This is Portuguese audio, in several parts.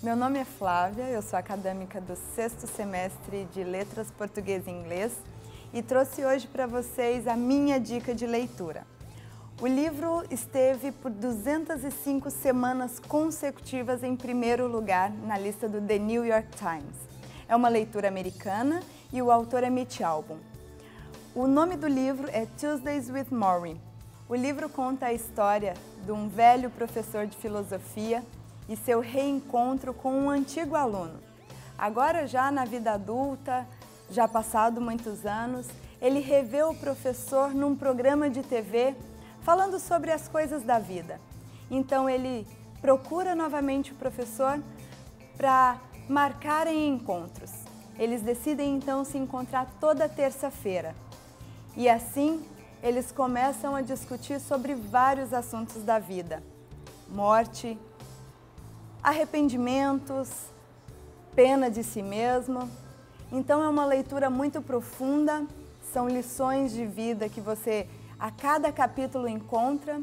Meu nome é Flávia, eu sou acadêmica do sexto semestre de Letras Português e Inglês e trouxe hoje para vocês a minha dica de leitura. O livro esteve por 205 semanas consecutivas em primeiro lugar na lista do The New York Times. É uma leitura americana e o autor é Mitch Albom. O nome do livro é Tuesdays with Maureen. O livro conta a história de um velho professor de filosofia e seu reencontro com um antigo aluno. Agora já na vida adulta, já passado muitos anos, ele revê o professor num programa de TV falando sobre as coisas da vida. Então ele procura novamente o professor para marcarem encontros. Eles decidem então se encontrar toda terça-feira. E assim, eles começam a discutir sobre vários assuntos da vida: morte, arrependimentos, pena de si mesmo. Então é uma leitura muito profunda, são lições de vida que você a cada capítulo encontra.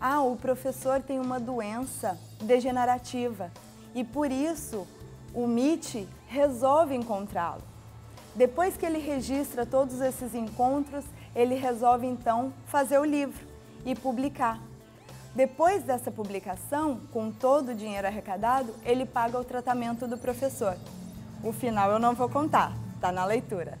Ah, o professor tem uma doença degenerativa e por isso o Mitch resolve encontrá-lo. Depois que ele registra todos esses encontros, ele resolve então fazer o livro e publicar. Depois dessa publicação, com todo o dinheiro arrecadado, ele paga o tratamento do professor. O final eu não vou contar, está na leitura.